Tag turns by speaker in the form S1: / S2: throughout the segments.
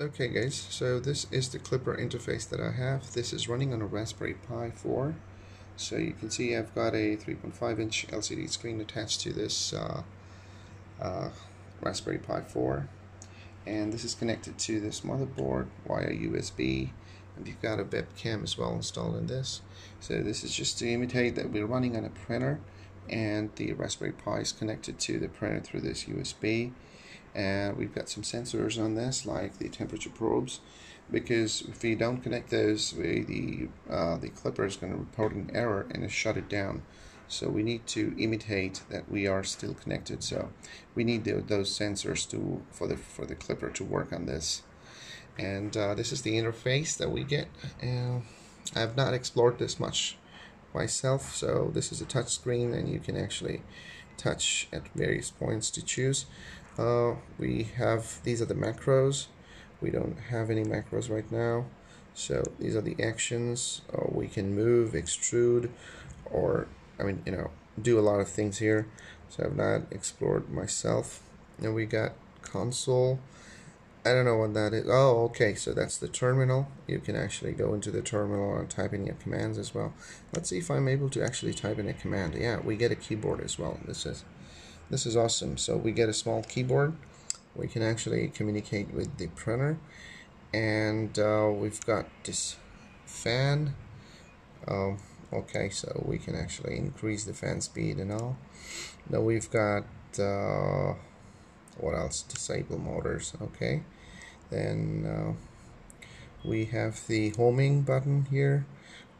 S1: Okay guys, so this is the Klipper interface that I have. This is running on a Raspberry Pi 4. So you can see I've got a 3.5 inch LCD screen attached to this uh, uh, Raspberry Pi 4. And this is connected to this motherboard via USB. And you've got a webcam as well installed in this. So this is just to imitate that we're running on a printer and the Raspberry Pi is connected to the printer through this USB and we've got some sensors on this like the temperature probes because if we don't connect those we, the uh, the Klipper is going to report an error and shut it down. So we need to imitate that we are still connected. So we need the, those sensors to for the for the Klipper to work on this. And uh, this is the interface that we get uh, I have not explored this much myself. So this is a touch screen and you can actually touch at various points to choose uh, we have these are the macros we don't have any macros right now so these are the actions uh, we can move extrude or I mean you know do a lot of things here so I've not explored myself and we got console I don't know what that is. Oh, okay, so that's the terminal. You can actually go into the terminal and type in your commands as well. Let's see if I'm able to actually type in a command. Yeah, we get a keyboard as well. This is this is awesome. So we get a small keyboard. We can actually communicate with the printer. And uh, we've got this fan. Um, okay, so we can actually increase the fan speed and all. Now we've got... Uh, what else disable motors okay then uh, we have the homing button here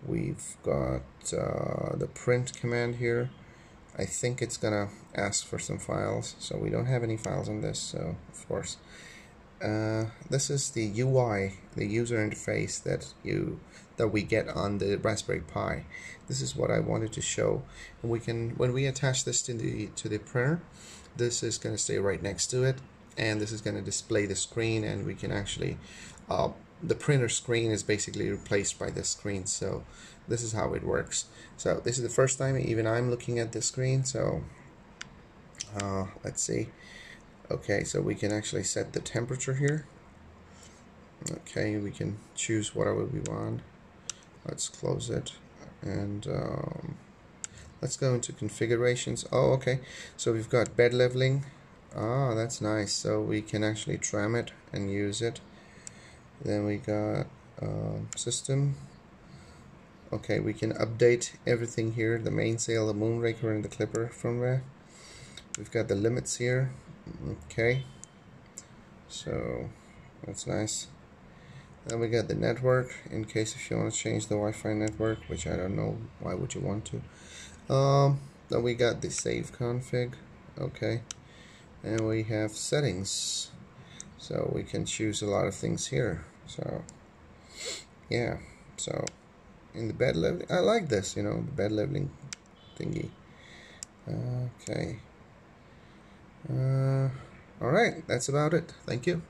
S1: we've got uh, the print command here I think it's gonna ask for some files so we don't have any files on this so of course. Uh, this is the UI the user interface that you that we get on the Raspberry Pi. This is what I wanted to show. And we can when we attach this to the to the printer this is to stay right next to it and this is to display the screen and we can actually uh, the printer screen is basically replaced by this screen so this is how it works. So this is the first time even I'm looking at the screen so uh, let's see. Okay so we can actually set the temperature here. Okay we can choose whatever we want. Let's close it and um, let's go into configurations. Oh okay so we've got bed leveling. Ah that's nice. So we can actually trim it and use it then we got uh, system. Okay we can update everything here. The mainsail the moonraker and the Klipper firmware. We've got the limits here. Okay. So that's nice. Then we got the network in case if you want to change the Wi-Fi network which I don't know why would you want to? Um, then we got the save config. Okay. And we have settings. So we can choose a lot of things here so yeah. So in the bed leveling I like this you know the bed leveling thingy. Okay. Uh, alright that's about it. Thank you